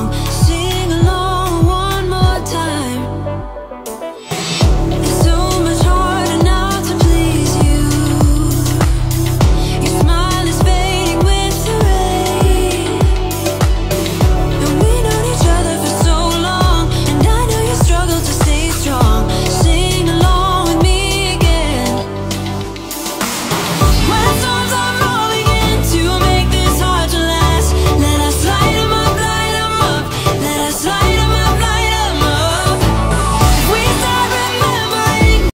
home.